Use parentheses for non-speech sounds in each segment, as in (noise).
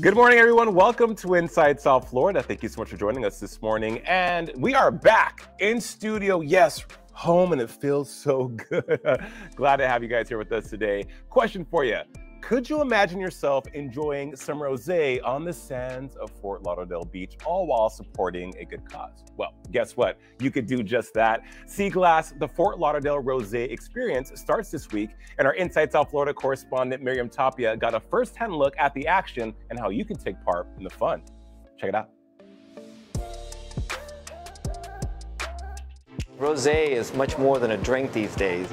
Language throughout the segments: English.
Good morning, everyone. Welcome to Inside South Florida. Thank you so much for joining us this morning. And we are back in studio. Yes, home, and it feels so (laughs) good. Glad to have you guys here with us today. Question for you could you imagine yourself enjoying some rosé on the sands of Fort Lauderdale Beach, all while supporting a good cause? Well, guess what? You could do just that. Sea Glass, the Fort Lauderdale Rosé experience starts this week, and our Inside South Florida correspondent Miriam Tapia got a first-hand look at the action and how you can take part in the fun. Check it out. Rosé is much more than a drink these days.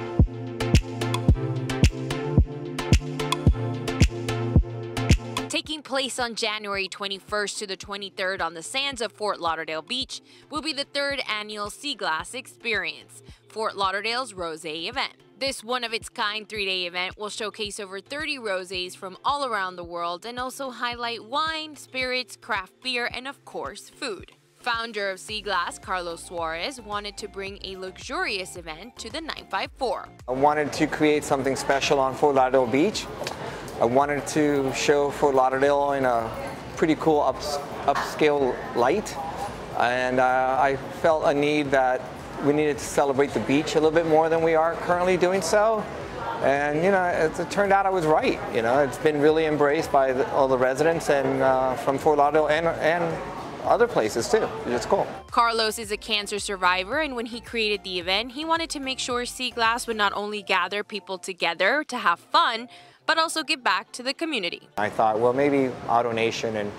Taking place on January 21st to the 23rd on the sands of Fort Lauderdale Beach will be the third annual Sea Glass Experience, Fort Lauderdale's rosé event. This one of its kind three day event will showcase over 30 rosés from all around the world and also highlight wine, spirits, craft beer, and of course, food. Founder of Sea Glass, Carlos Suarez, wanted to bring a luxurious event to the 954. I wanted to create something special on Fort Lauderdale Beach. I wanted to show Fort Lauderdale in a pretty cool ups, upscale light. And uh, I felt a need that we needed to celebrate the beach a little bit more than we are currently doing so. And you know, it, it turned out I was right. You know, it's been really embraced by the, all the residents and uh, from Fort Lauderdale and, and other places too. It's cool. Carlos is a cancer survivor, and when he created the event, he wanted to make sure Sea Glass would not only gather people together to have fun, but also give back to the community. I thought, well, maybe AutoNation and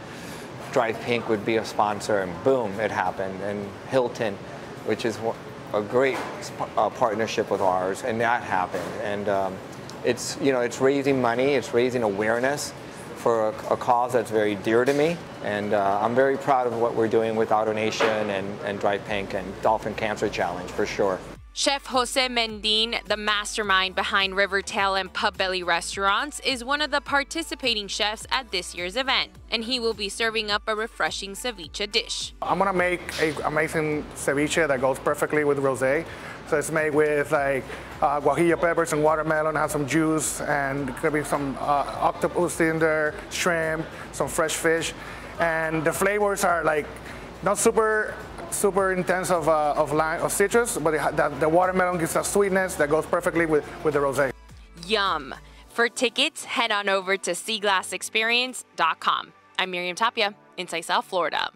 Drive Pink would be a sponsor, and boom, it happened. And Hilton, which is a great uh, partnership with ours, and that happened. And um, it's, you know, it's raising money, it's raising awareness for a, a cause that's very dear to me. And uh, I'm very proud of what we're doing with AutoNation and, and Drive Pink and Dolphin Cancer Challenge for sure. Chef Jose Mendin, the mastermind behind Rivertail and Pub Belly restaurants, is one of the participating chefs at this year's event, and he will be serving up a refreshing ceviche dish. I'm gonna make an amazing ceviche that goes perfectly with rosé. So it's made with like uh, guajillo peppers and watermelon, has some juice, and could be some uh, octopus in there, shrimp, some fresh fish, and the flavors are like not super super intense of, uh, of, lime, of citrus, but it, the, the watermelon gives a sweetness that goes perfectly with, with the rosé. Yum. For tickets, head on over to seaglassexperience.com. I'm Miriam Tapia, Inside South Florida.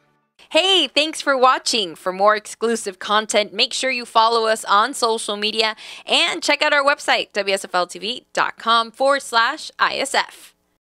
Hey, thanks for watching. For more exclusive content, make sure you follow us on social media and check out our website, WSFLTV.com forward slash ISF.